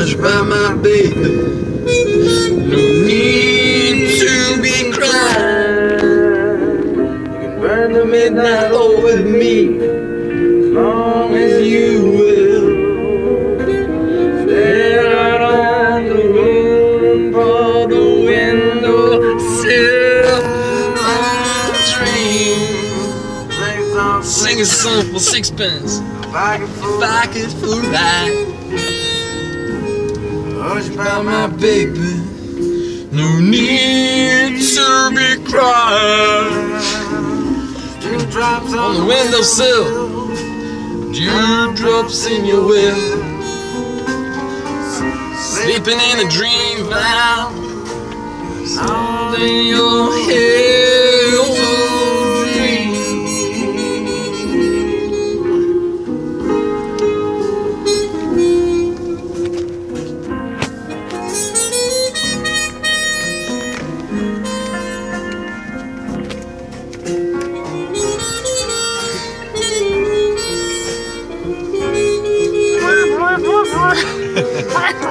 Hush by my baby. No need to be crying. You can burn the midnight oil with me. As long as you will. Stay out on the room for the window sill. I dream. Sing a song for sixpence. If I could fool fly. By my baby. No need to be crying. Dewdrops On the windowsill. Dewdrops in your will. Sleeping in a dream vow. All your 我 操